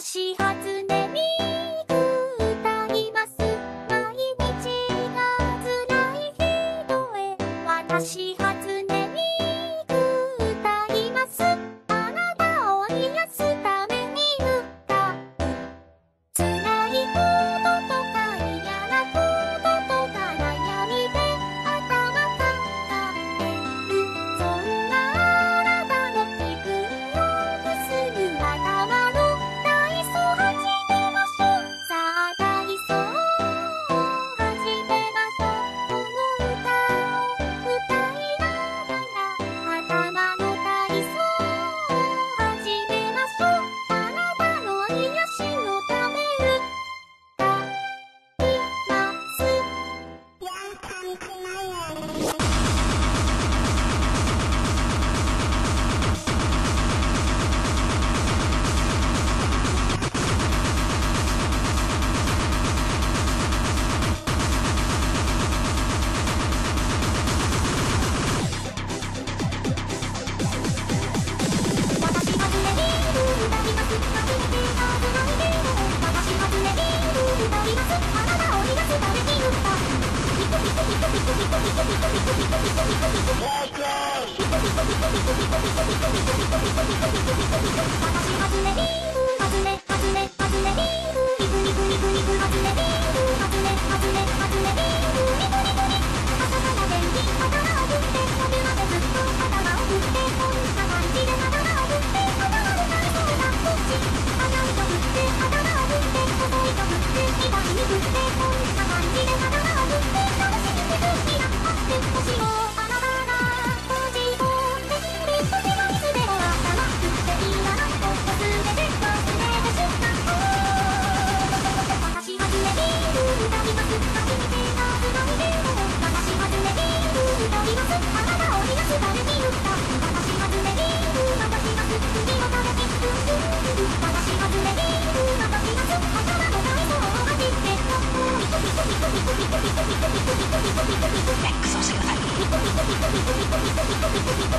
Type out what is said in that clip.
私初音ミク私は常にをし。